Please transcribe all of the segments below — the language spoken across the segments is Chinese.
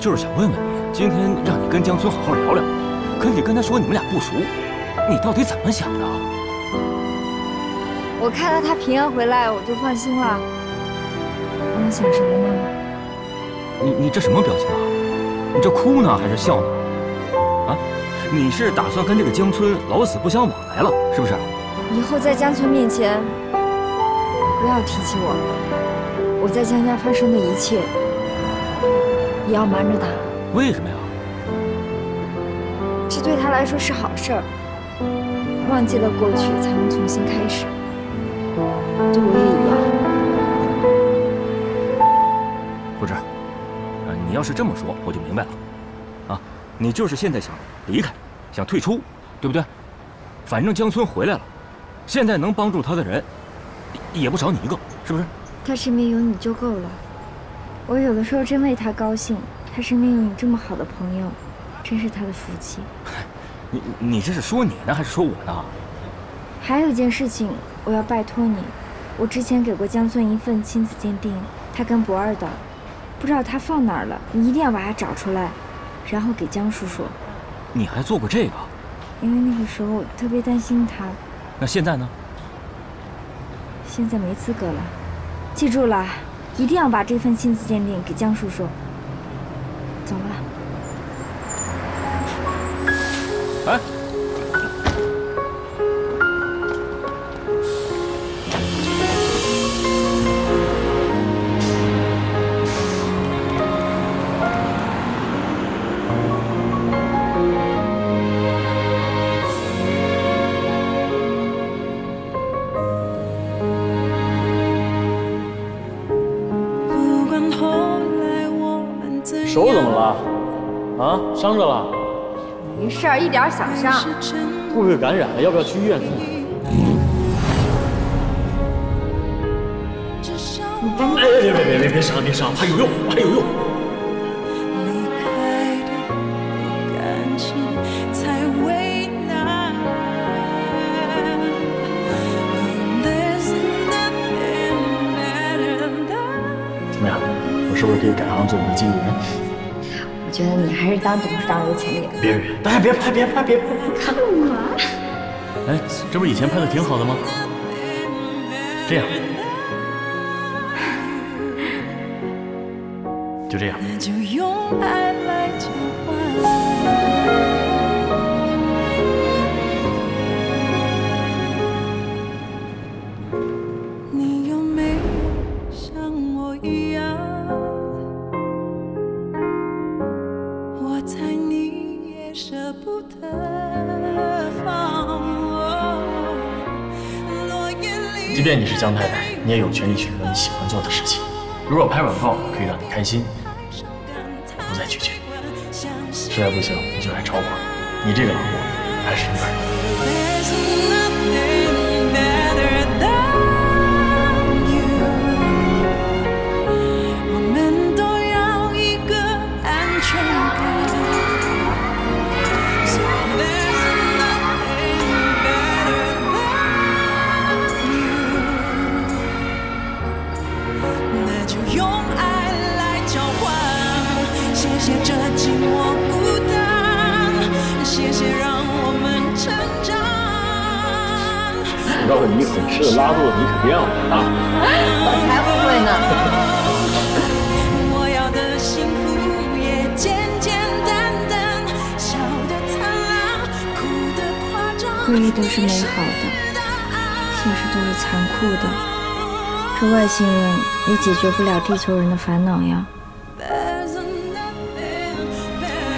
就是想问问你，今天让你跟江村好好聊聊，可你跟他说你们俩不熟，你到底怎么想的？我看到他平安回来，我就放心了。我能想什么呢？你你这什么表情啊？你这哭呢还是笑呢？啊？你是打算跟这个江村老死不相往来了，是不是？以后在江村面前不要提起我，我在江家发生的一切也要瞒着他，为什么呀？这对他来说是好事儿。忘记了过去，才能重新开始。对我也一样。胡志，呃，你要是这么说，我就明白了。啊，你就是现在想离开，想退出，对不对？反正江村回来了，现在能帮助他的人也不少你一个，是不是？他身边有你就够了。我有的时候真为他高兴，他身边有你这么好的朋友，真是他的福气。你你这是说你呢，还是说我呢？还有一件事情，我要拜托你。我之前给过江村一份亲子鉴定，他跟不二的，不知道他放哪儿了，你一定要把他找出来，然后给江叔叔，你还做过这个？因为那个时候我特别担心他，那现在呢？现在没资格了。记住了，一定要把这份亲子鉴定给江叔叔。点小伤。会不会感染了？要不要去医院看看？你赶紧哎，别别别别别伤别伤，还有用还有用。当董事长有潜力。别别，大家别拍别拍别拍！干嘛？哎，这不是以前拍的挺好的吗？这样，就这样。即便你是江太太，你也有权利选择你喜欢做的事情。如果拍广告可以让你开心，我不再拒绝。实在不行，你就来找我。你这个老婆还是有点到了你粉饰的拉住了你可别了啊！才不会呢。我要的幸福也简简单单，笑得灿烂，哭得夸张。回忆都是美好的，现实都是残酷的。这外星人也解决不了地球人的烦恼呀。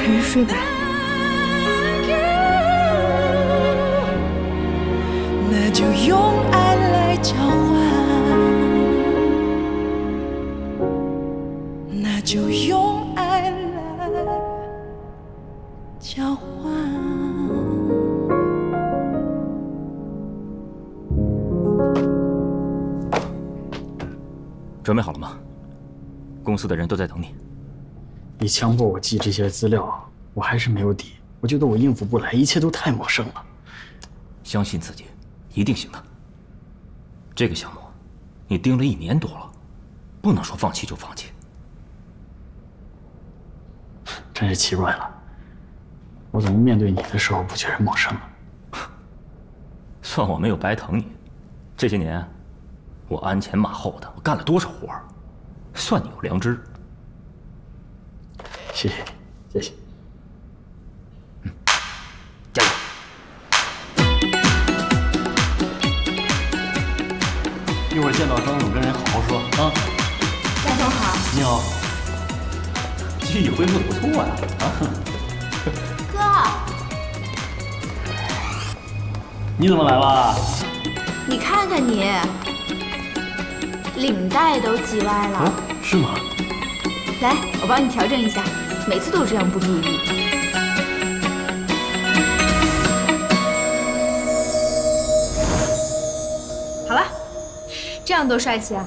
还是睡吧。就用爱来交换，那就用爱来交换。准备好了吗？公司的人都在等你。你强迫我记这些资料，我还是没有底。我觉得我应付不来，一切都太陌生了。相信自己，一定行的。这个项目，你盯了一年多了，不能说放弃就放弃。真是奇怪了，我怎么面对你的时候不觉得陌生呢？算我没有白疼你。这些年，我鞍前马后的，我干了多少活儿，算你有良知。谢谢你，谢谢。一会儿见到张总，跟人好好说啊。张总好，你好，记忆恢复的不错呀、啊！哥，你怎么来了？你看看你，领带都系歪了。啊，是吗？来，我帮你调整一下，每次都这样不注意。这样多帅气啊！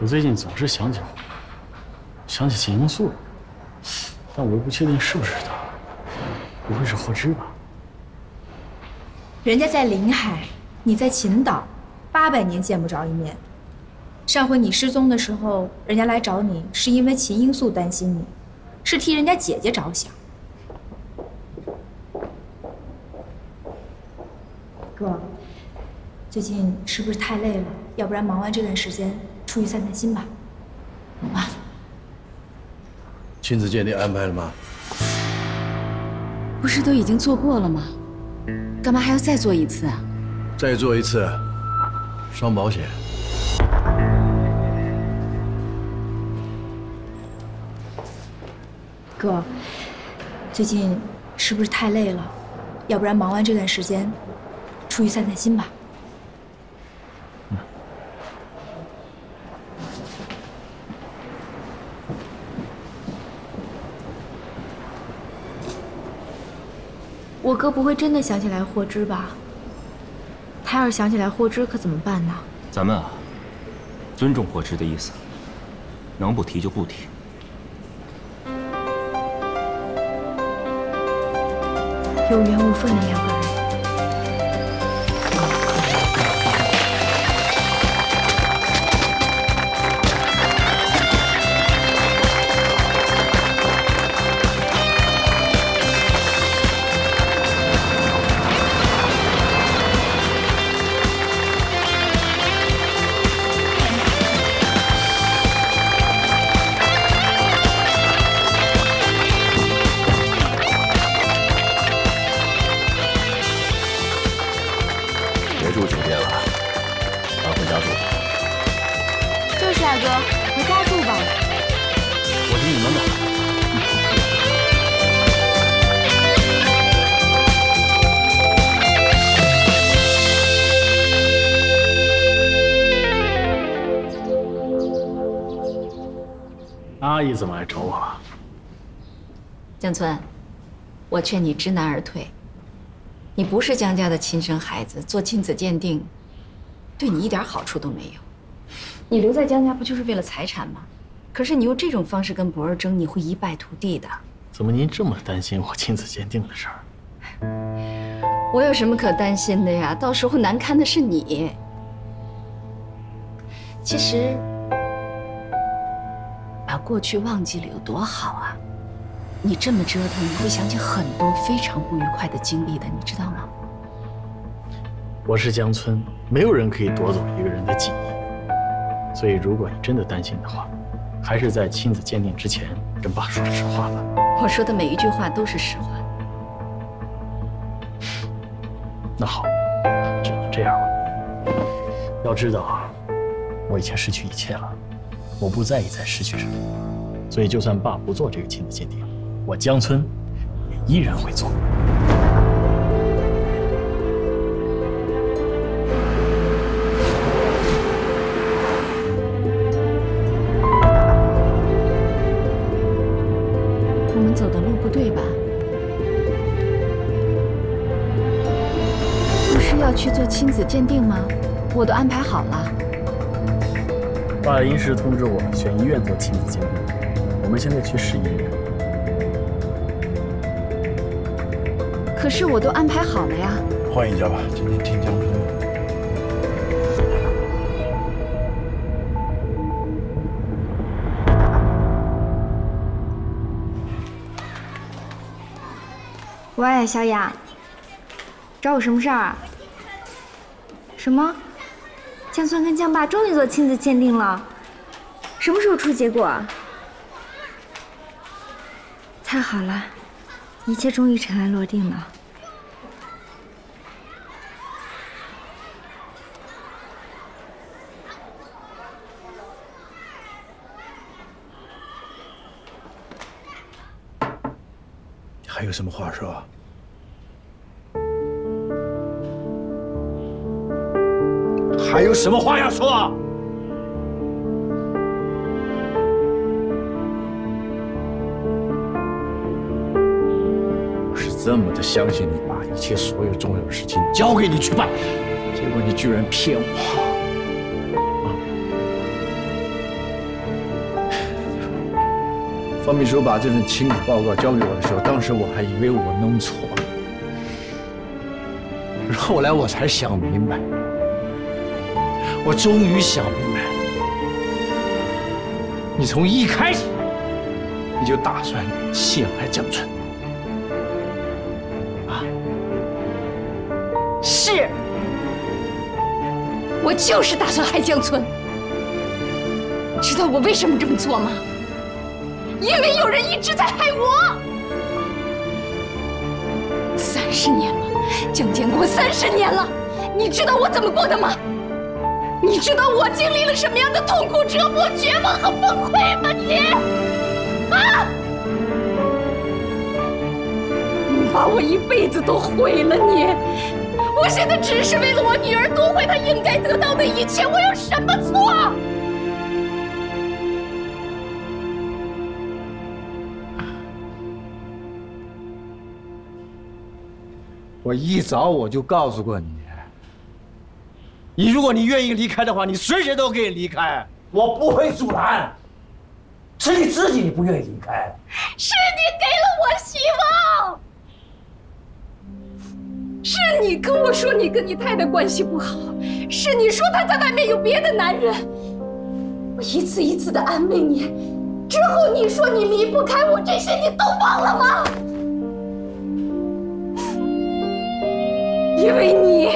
我最近总是想起想起秦英素，但我又不确定是不是她，不会是霍之吧？人家在临海，你在秦岛，八百年见不着一面。上回你失踪的时候，人家来找你是因为秦英素担心你，是替人家姐姐着想。哥，最近是不是太累了？要不然忙完这段时间出去散散心吧。啊，亲子鉴定安排了吗？不是都已经做过了吗？干嘛还要再做一次啊？再做一次，双保险。哥，最近是不是太累了？要不然忙完这段时间出去散散心吧。我哥不会真的想起来霍之吧？他要是想起来霍之，可怎么办呢？咱们啊，尊重霍之的意思，能不提就不提。有缘无分的两个人。江村，我劝你知难而退。你不是江家的亲生孩子，做亲子鉴定，对你一点好处都没有。你留在江家不就是为了财产吗？可是你用这种方式跟博儿争，你会一败涂地的。怎么您这么担心我亲子鉴定的事儿？我有什么可担心的呀？到时候难堪的是你。其实，把过去忘记了有多好啊！你这么折腾，你会想起很多非常不愉快的经历的，你知道吗？我是江村，没有人可以夺走一个人的记忆。所以，如果你真的担心的话，还是在亲子鉴定之前跟爸说实话吧。我说的每一句话都是实话。那好，只能这样了。要知道啊，我已经失去一切了，我不在意再失去什么。所以，就算爸不做这个亲子鉴定，我江村也依然会做。我们走的路不对吧？不是要去做亲子鉴定吗？我都安排好了。爸临时通知我选医院做亲子鉴定，我们现在去市医院。可是我都安排好了呀。换一家吧，今天听江。喂，小雅，找我什么事儿啊？什么？江村跟江爸终于做亲子鉴定了，什么时候出结果啊？太好了，一切终于尘埃落定了。还有什么话说？还有什么话要说？我是这么的相信你，把一切所有重要的事情交给你去办，结果你居然骗我！方秘书把这份亲子报告交给我的时候，当时我还以为我弄错了，后来我才想明白，我终于想明白，你从一开始你就打算陷害江春，啊？是，我就是打算害江村。知道我为什么这么做吗？因为有人一直在害我。三十年了，江建国三十年了，你知道我怎么过的吗？你知道我经历了什么样的痛苦、折磨、绝望和崩溃吗？你，啊！你把我一辈子都毁了，你！我现在只是为了我女儿夺回她应该得到的一切，我有什么错？我一早我就告诉过你，你如果你愿意离开的话，你随时都可以离开，我不会阻拦。是你自己你不愿意离开，是你给了我希望，是你跟我说你跟你太太关系不好，是你说她在外面有别的男人，我一次一次的安慰你，之后你说你离不开我，这些你都忘了吗？因为你，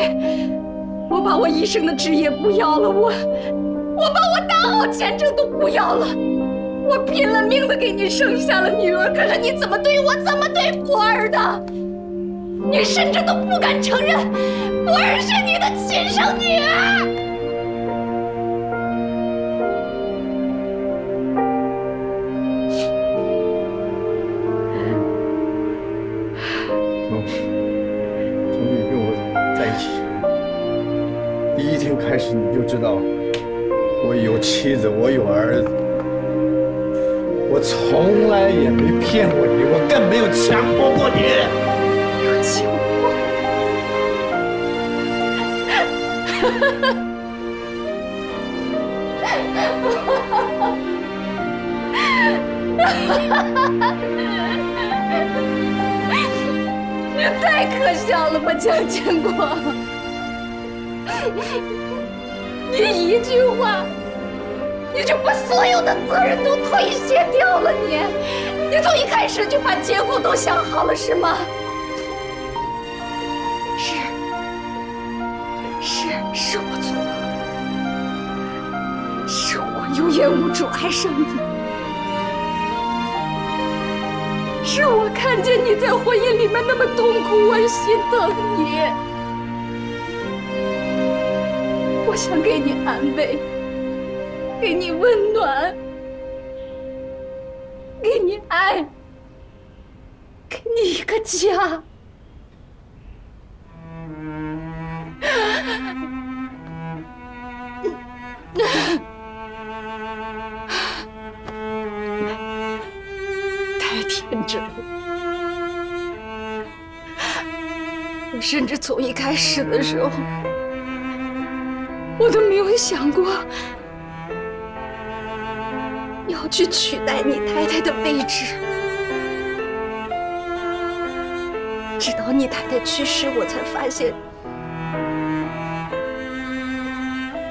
我把我一生的职业不要了，我，我把我大好前程都不要了。我拼了命的给你生下了女儿，可是你怎么对我，怎么对果儿的？你甚至都不敢承认果儿是你的亲生女儿。妻子，我有儿子。我从来也没骗过你，我更没有强迫过你。有求我。你太可笑了吧，江建国！你一句话，你就把所有的责任都推卸掉了你。你从一开始就把结果都想好了，是吗？是。是是我错了，是我有眼无珠爱上你，是我看见你在婚姻里面那么痛苦，我心疼你，我想给你安慰，给你温暖，给你爱，给你一个家。太天真了，我甚至从一开始的时候，我都没有想过要去取代你太太的位置。直到你太太去世，我才发现，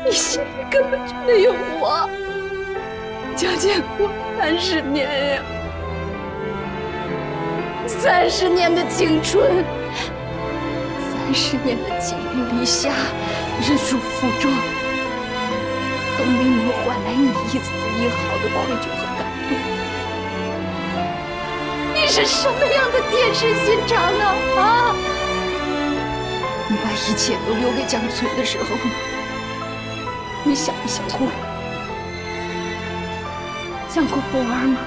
你心里根本就没有我。将近过三十年呀，三十年的青春，三十年的金玉篱下，忍辱负重，都没能换来你一丝一毫的愧疚和感动。你是什么样的铁石心肠啊啊！你把一切都留给江村的时候，你想没想过？想过博儿吗？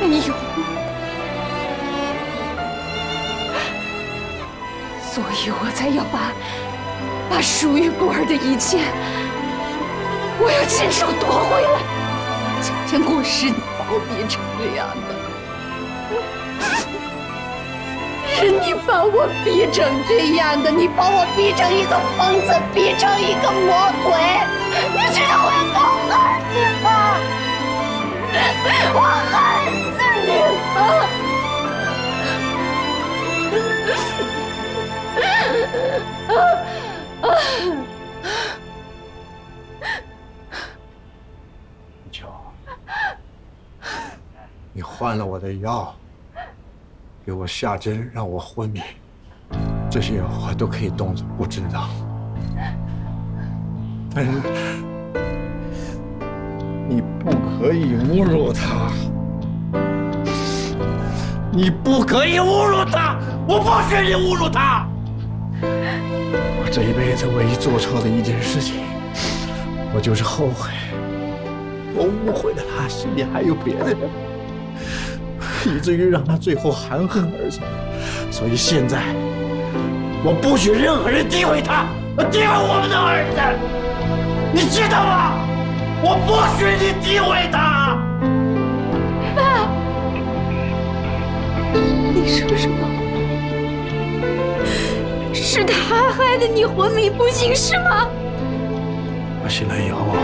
没有。所以我才要把把属于孤儿的一切，我要亲手夺回来。今天过世，你把我逼成这样的，是你把我逼成这样的，你把我逼成一个疯子，逼成一个魔鬼。你知道我有多恨你吗？我恨死你了！瞧，你换了我的药，给我下针让我昏迷，这些我都可以当做不知道。但是你不可以侮辱他，你不可以侮辱他，我不许你侮辱他。我这一辈子唯一做错的一件事情，我就是后悔，我误会了他心里还有别的人，以至于让他最后含恨而死。所以现在，我不许任何人诋毁他，诋毁我们的儿子。你知道吗？我不许你诋毁他。爸，你说什么？是他害得你昏迷不醒是吗？我醒来以后，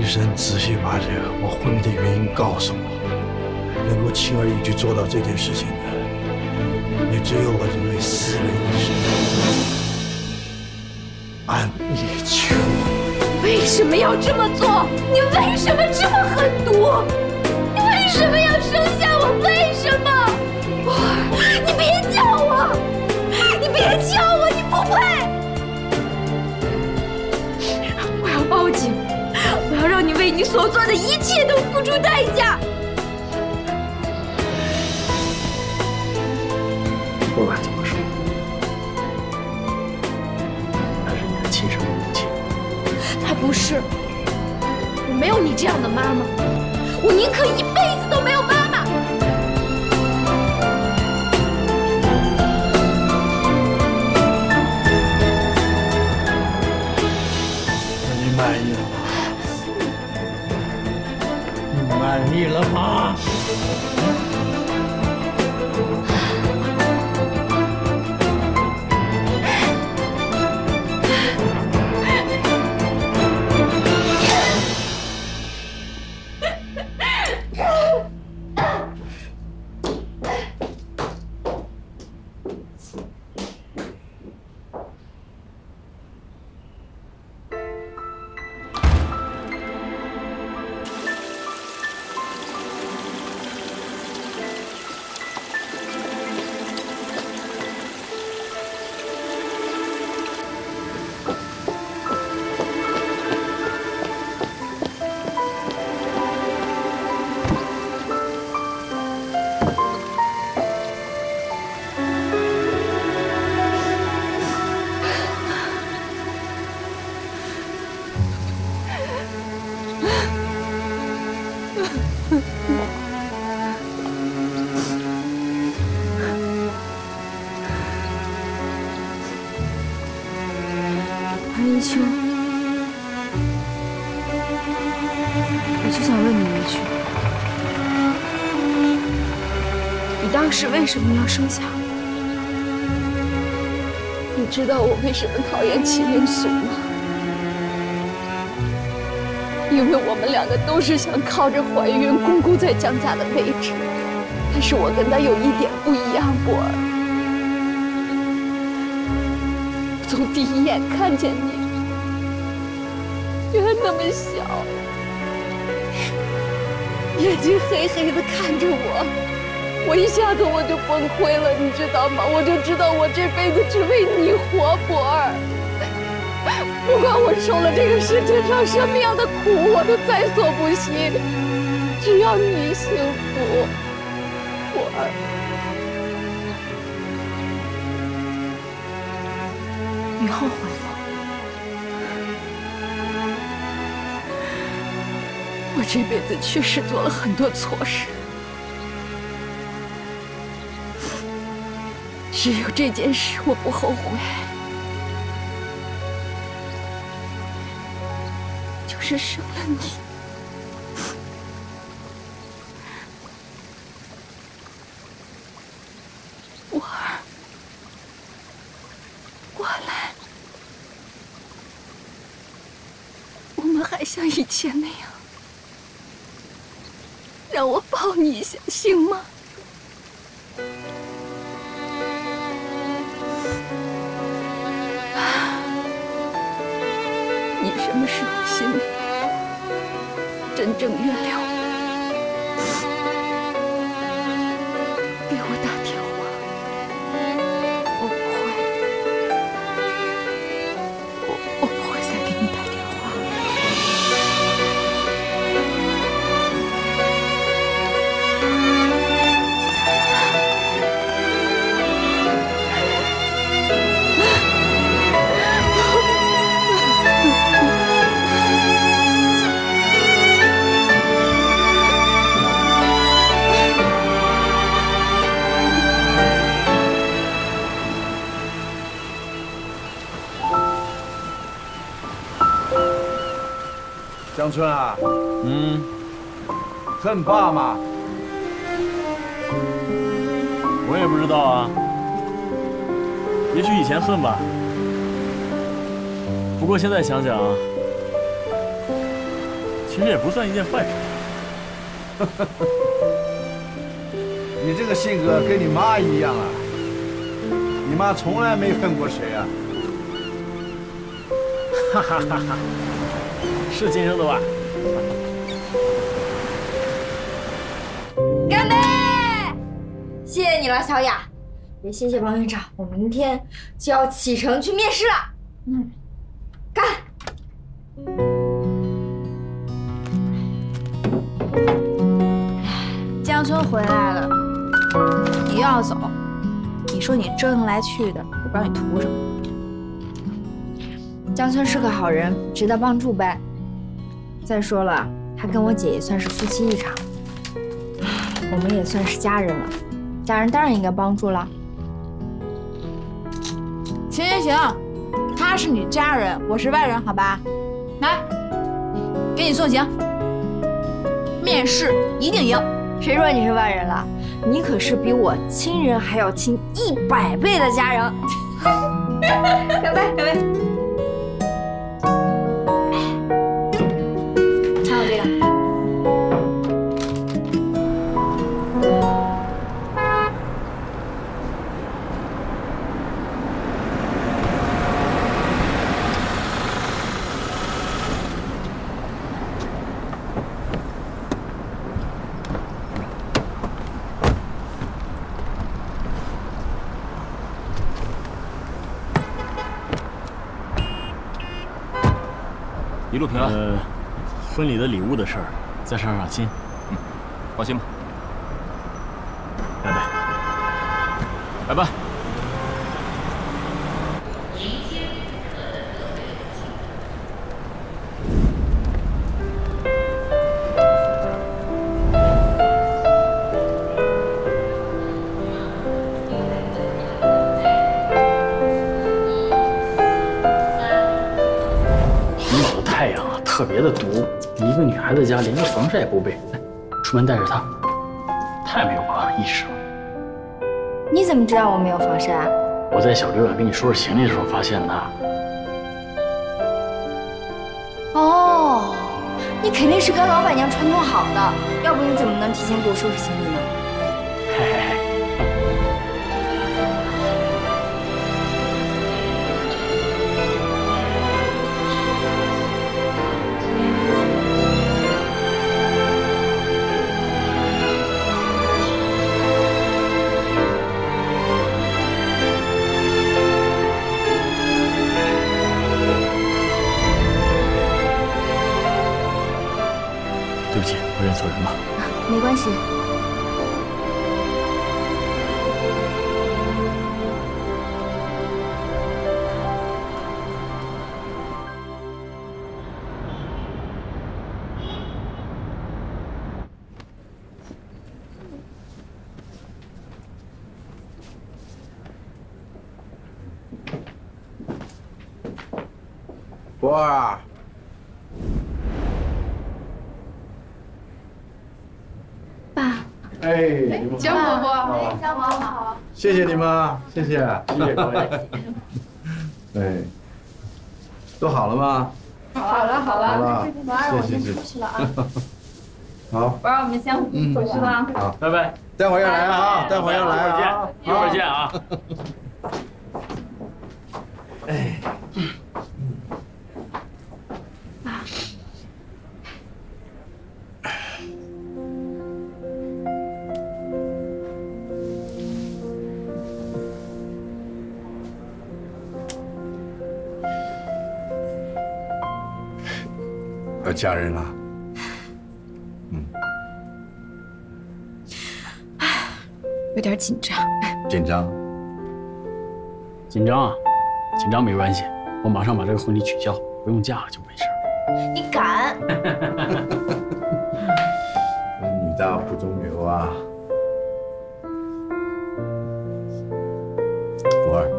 医生仔细把这个我昏迷的原因告诉我，能够轻而易举做到这件事情的，也只有我这位私人医生。安忆秋，为什么要这么做？你为什么这么狠毒？你为什么要生下所做的一切都付出代价。不管怎么说。她是你的亲生母亲，她不是。我没有你这样的妈妈，我宁可一辈子都没有腻了吗？为什么要生下我？你知道我为什么讨厌齐英素吗？因为我们两个都是想靠着怀孕巩固在江家的位置，但是我跟他有一点不一样，果儿。从第一眼看见你，你还那么小，眼睛黑黑的看着我，我一下子我就崩溃了，你知道吗？我就知道我这辈子只为你活，博儿。不管我受了这个世界上什么样的苦，我都在所不惜，只要你幸福，博儿。你后悔吗？我这辈子确实做了很多错事，只有这件事我不后悔，就是生了你。我儿，过来，我们还像以前那样。恨爸吗？我也不知道啊，也许以前恨吧，不过现在想想，其实也不算一件坏事。你这个性格跟你妈一样啊！你妈从来没恨过谁啊！哈哈哈哈，是亲生的吧？了，小雅。也谢谢王院长，我明天就要启程去面试了。嗯，干！江村回来了，你又要走，你说你折腾来去的，我不知道你图什么。江村是个好人，值得帮助呗。再说了，他跟我姐也算是夫妻一场，我们也算是家人了，家人当然应该帮助了。行行行，他是你家人，我是外人，好吧？来，给你送行。面试一定赢。谁说你是外人了？你可是比我亲人还要亲一百倍的家人。干杯，干杯！婚礼的礼物的事儿，再上上心。嗯放心吧，拜拜。拜拜。连个防晒也不备，哎出门带着它，太没有保养意识了。你怎么知道我没有防晒啊？我在小旅馆给你收拾行李的时候发现的。哦，你肯定是跟老板娘串通好的，要不你怎么能提前给我收拾行李没关系。博儿啊，爸，哎，你们江伯伯，好，江伯好。谢谢你们啊，谢谢，谢谢各位。哎，都好了吗？好了好好了，了，谢谢谢谢。好，不然我们先回去了。好，拜拜，待会儿要来啊，待会儿要来啊，一会儿见啊。要嫁人了，嗯有点紧张。紧张？紧张啊，紧张没关系，我马上把这个婚礼取消，不用嫁了就没事儿。你敢？女大不中留啊。福儿，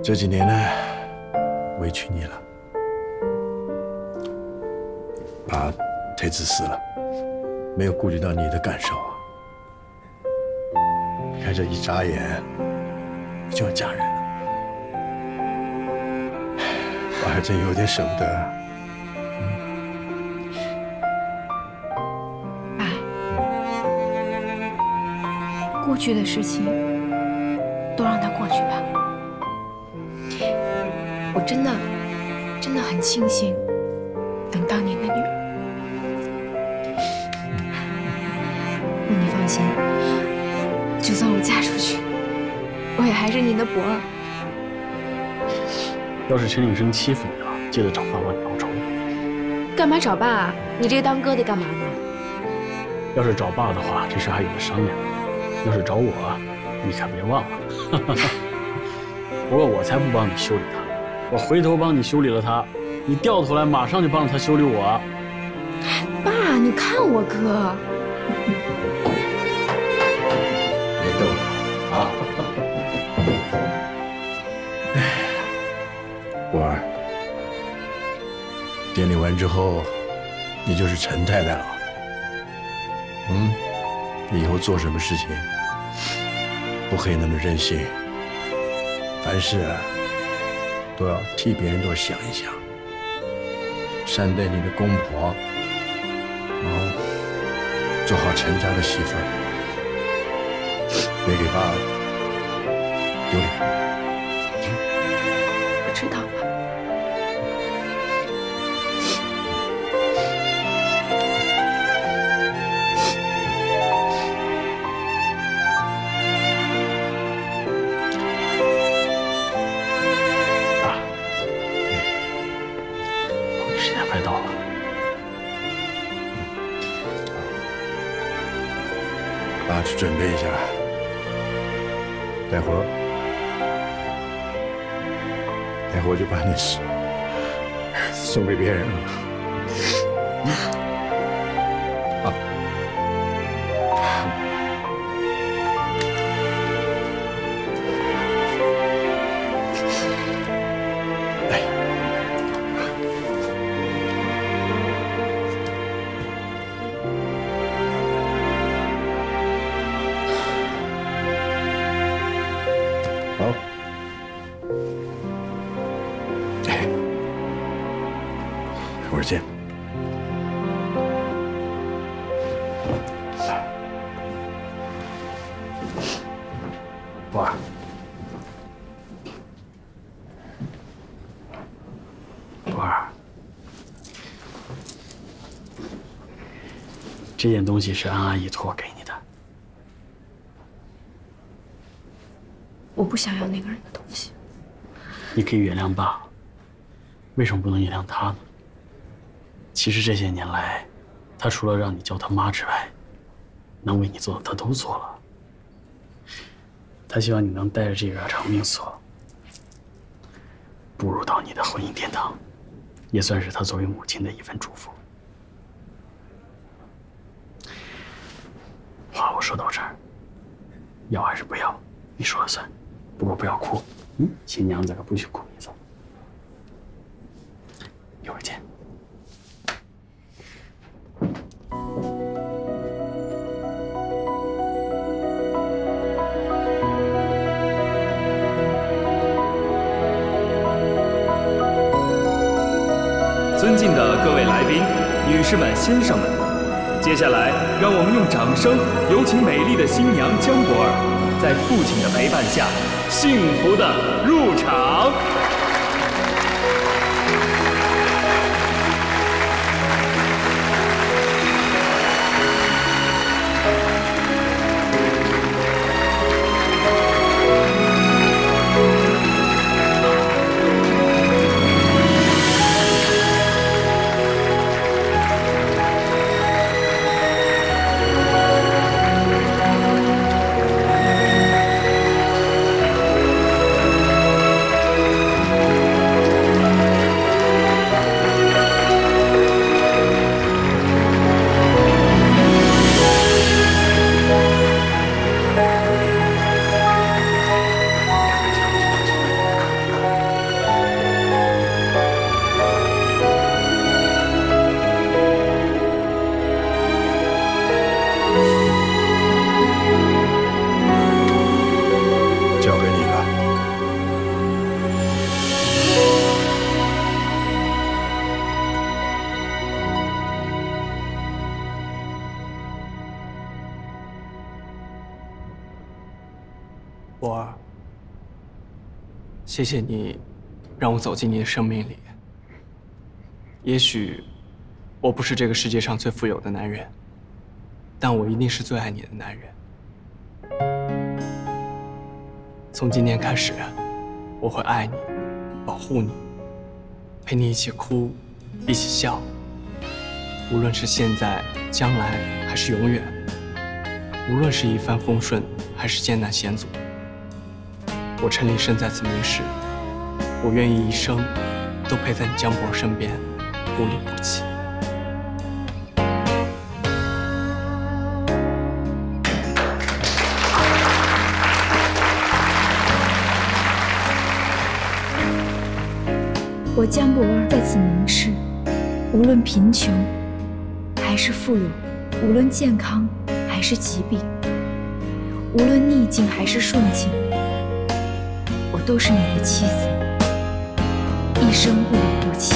这几年呢，委屈你了，爸太自私了，没有顾及到你的感受啊。你看这一眨眼就要嫁人了，我还真有点舍不得。过去的事情都让它过去吧。我真的，真的很庆幸能当您的放心，就算我嫁出去，我也还是您的伯儿。要是陈景生欺负你了，记得找爸帮你报仇。干嘛找爸啊？你这个当哥的干嘛呢？要是找爸的话，这事还有的商量；要是找我，你可别忘了。不过我才不帮你修理他，我回头帮你修理了他，你掉头来马上就帮着他修理我。爸，你看我哥，完之后，你就是陈太太了。嗯，你以后做什么事情，不可以那么任性，凡事啊，都要替别人多想一想，善待你的公婆，然后做好陈家的媳妇儿。别给爸丢脸。这件东西是安阿姨托我给你的。我不想要那个人的东西。你可以原谅爸，为什么不能原谅他呢？其实这些年来，他除了让你叫他妈之外，能为你做的他都做了。他希望你能带着这个长命锁，步入到你的婚姻殿堂，也算是他作为母亲的一份祝福。话我说到这儿，要还是不要，你说了算。不过不要哭，嗯，新娘子可不许哭，你走。一会儿见。尊敬的各位来宾、女士们、先生们，接下来让我们用掌声有请美丽的新娘江博儿，在父亲的陪伴下，幸福的入场。谢谢你让我走进你的生命里。也许我不是这个世界上最富有的男人，但我一定是最爱你的男人。从今天开始，我会爱你，保护你，陪你一起哭，一起笑。无论是现在、将来，还是永远；无论是一帆风顺，还是艰难险阻。我陈立生在此明示，我愿意一生都陪在你江博身边，不离不弃。我江博儿在此明示，无论贫穷还是富有，无论健康还是疾病，无论逆境还是顺境，都是你的妻子，一生不离不弃。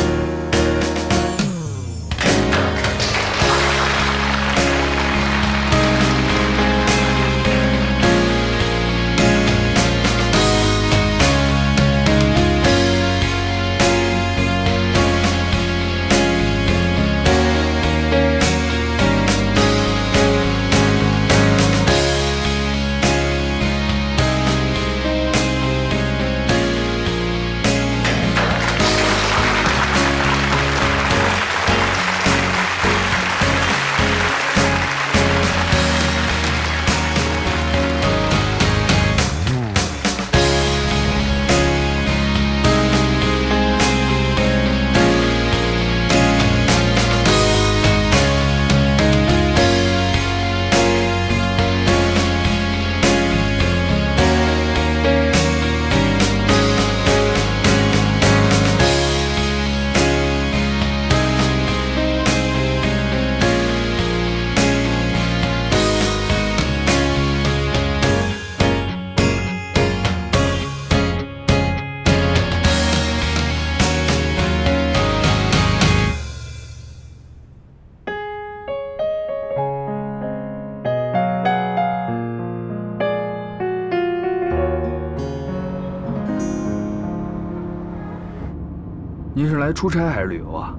来出差还是旅游啊？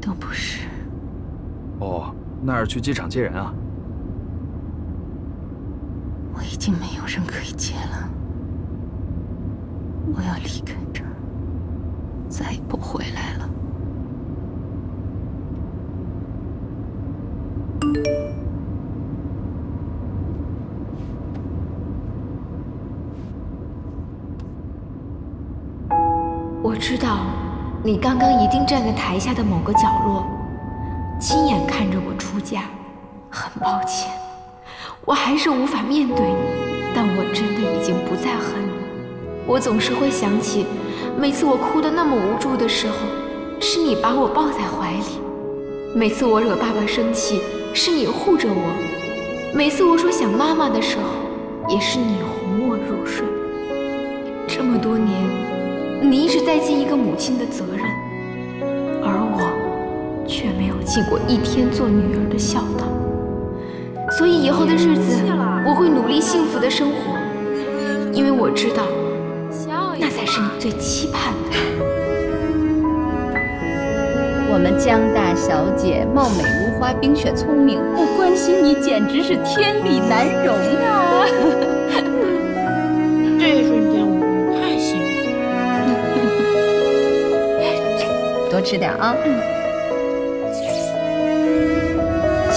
都不是。哦，那是去机场接人啊？台下的某个角落，亲眼看着我出嫁。很抱歉，我还是无法面对你，但我真的已经不再恨你。我总是会想起，每次我哭得那么无助的时候，是你把我抱在怀里；每次我惹爸爸生气，是你护着我；每次我说想妈妈的时候，也是你哄我入睡。这么多年，你一直在尽一个母亲的责任，却没有尽过一天做女儿的孝道。所以以后的日子，我会努力幸福的生活，因为我知道，那才是你最期盼的。我们江大小姐貌美如花，冰雪聪明，不关心你简直是天理难容啊！这一瞬间我太幸福了 多吃点啊。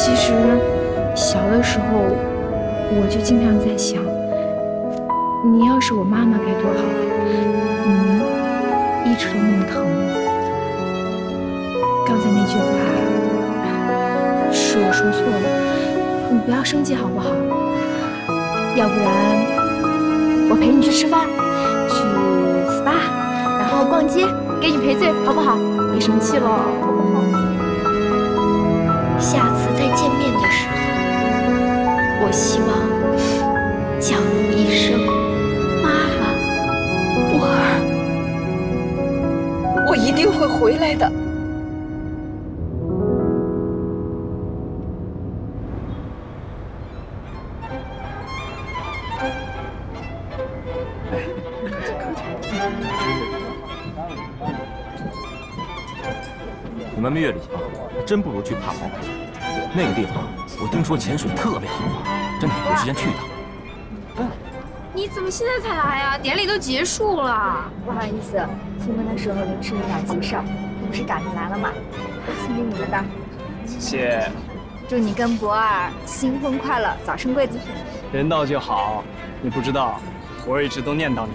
其实，小的时候我就经常在想，你要是我妈妈该多好啊！你一直都那么疼我。刚才那句话是我说错了，你不要生气好不好？要不然我陪你去吃饭，去 SPA，然后逛街，给你赔罪，好不好？别生气了，希望叫你一声妈妈。博儿，我一定会回来的。你们蜜月旅行真不如去帕劳。那个地方我听说潜水特别好玩，真的有时间去一趟。哎你怎么现在才来呀？典礼都结束了。不好意思，出门的时候临时有点急事儿，不是赶着来了吗？送给你们的，谢谢。祝你跟博尔新婚快乐，早生贵子。人到就好。你不知道，博尔一直都念叨你。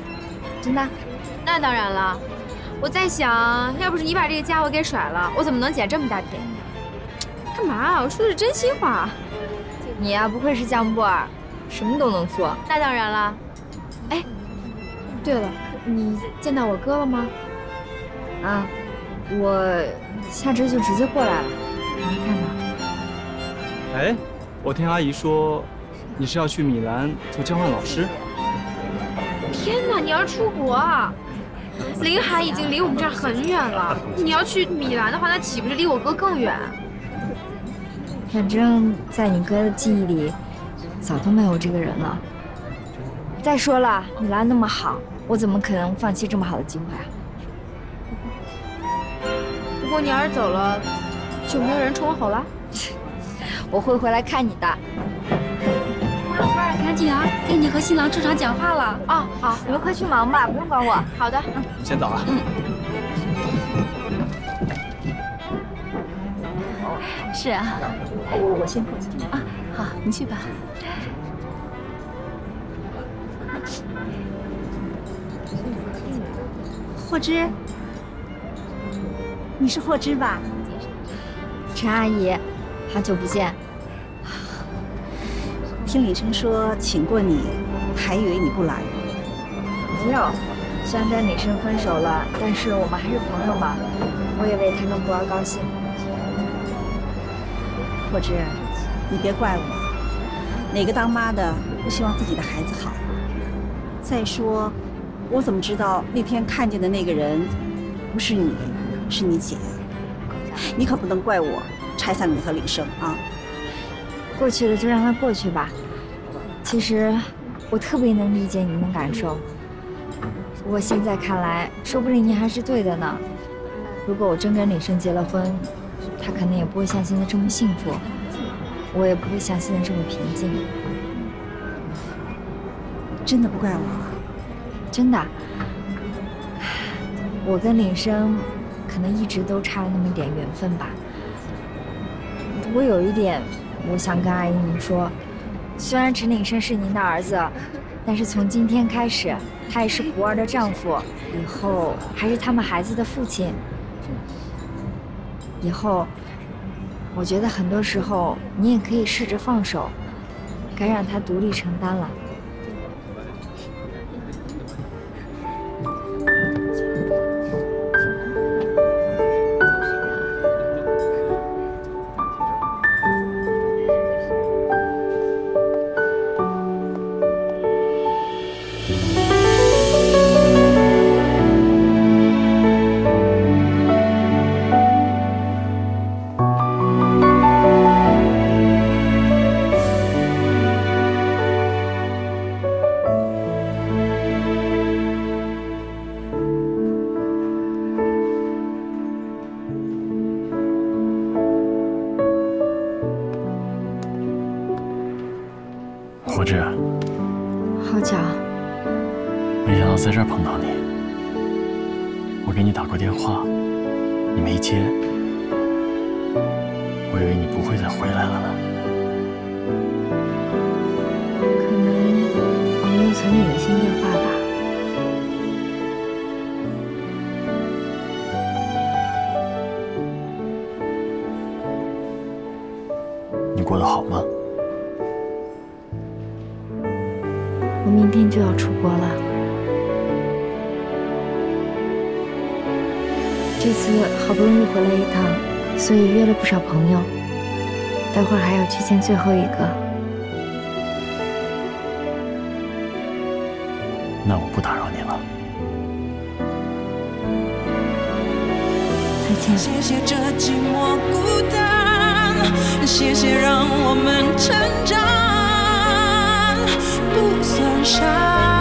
真的？那当然了。我在想，要不是你把这个家伙给甩了，我怎么能捡这么大便宜？干嘛？我说的是真心话。你呀、不愧是江波儿，什么都能做。那当然了。哎，对了，你见到我哥了吗？啊，我下车就直接过来了，没看到。哎，我听阿姨说，你是要去米兰做交换老师。天哪，你要出国啊？临海已经离我们这儿很远了，你要去米兰的话，那岂不是离我哥更远？反正，在你哥的记忆里，早都没有这个人了。再说了，你来那么好，我怎么可能放弃这么好的机会啊？不过你要是走了，就没有人冲我吼了？我会回来看你的。赶紧啊，给你和新郎出场讲话了。哦，好，你们快去忙吧，不用管我。好的，先走了。是啊，我我先过去啊。好，你去吧。霍之，你是霍之吧？陈阿姨，好久不见。听李生说请过你，还以为你不来。没有，虽然跟李生分手了，但是我们还是朋友嘛。我也为他跟博儿高兴。霍之，你别怪我，哪个当妈的不希望自己的孩子好？再说，我怎么知道那天看见的那个人不是你，是你姐？你可不能怪我拆散你和李生啊！过去的就让它过去吧。其实，我特别能理解你们的感受。不过现在看来，说不定你还是对的呢。如果我真跟李生结了婚，他可能也不会像现在这么幸福，我也不会像现在这么平静。真的不怪我，真的。我跟林生可能一直都差了那么一点缘分吧。不过有一点，我想跟阿姨您说，虽然陈林生是您的儿子，但是从今天开始，他也是不二的丈夫，以后还是他们孩子的父亲。以后，我觉得很多时候你也可以试着放手，该让他独立承担了。了不少朋友，待会儿还要去见最后一个。那我不打扰你了。再见。谢谢这寂寞孤单，谢谢让我们成长，不算伤。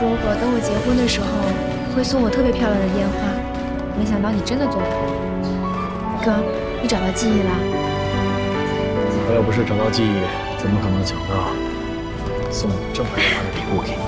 说过，等我结婚的时候会送我特别漂亮的烟花，没想到你真的做到了。哥，你找到记忆了？我要不是找到记忆，怎么可能想到送这么大的礼物给你？